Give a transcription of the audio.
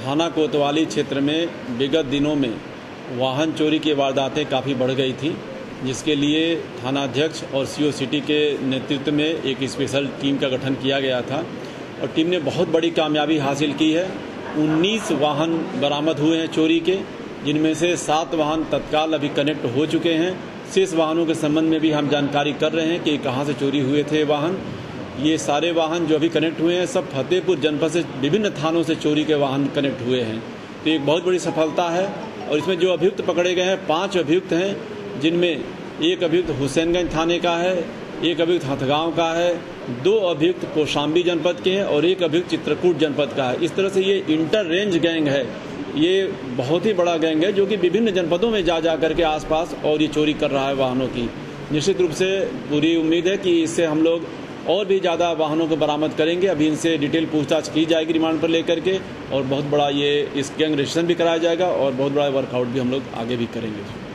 थाना कोतवाली क्षेत्र में विगत दिनों में वाहन चोरी की वारदातें काफ़ी बढ़ गई थी, जिसके लिए थाना अध्यक्ष और सीओ सिटी के नेतृत्व में एक स्पेशल टीम का गठन किया गया था और टीम ने बहुत बड़ी कामयाबी हासिल की है। 19 वाहन बरामद हुए हैं चोरी के, जिनमें से सात वाहन तत्काल अभी कनेक्ट हो चुके हैं। शेष वाहनों के संबंध में भी हम जानकारी कर रहे हैं कि कहाँ से चोरी हुए थे वाहन। ये सारे वाहन जो अभी कनेक्ट हुए हैं, सब फतेहपुर जनपद से विभिन्न थानों से चोरी के वाहन कनेक्ट हुए हैं। तो एक बहुत बड़ी सफलता है और इसमें जो अभियुक्त पकड़े गए हैं, पाँच अभियुक्त हैं, जिनमें एक अभियुक्त हुसैनगंज थाने का है, एक अभियुक्त हथगांव का है, दो अभियुक्त कोशाम्बी जनपद के हैं और एक अभियुक्त चित्रकूट जनपद का है। इस तरह से ये इंटर रेंज गैंग है। ये बहुत ही बड़ा गैंग है जो कि विभिन्न जनपदों में जा जा करके आसपास और ये चोरी कर रहा है वाहनों की। निश्चित रूप से पूरी उम्मीद है कि इससे हम लोग और भी ज़्यादा वाहनों को बरामद करेंगे। अभी इनसे डिटेल पूछताछ की जाएगी रिमांड पर लेकर के और बहुत बड़ा ये इस गैंग रजिस्ट्रेशन भी कराया जाएगा और बहुत बड़ा वर्कआउट भी हम लोग आगे भी करेंगे।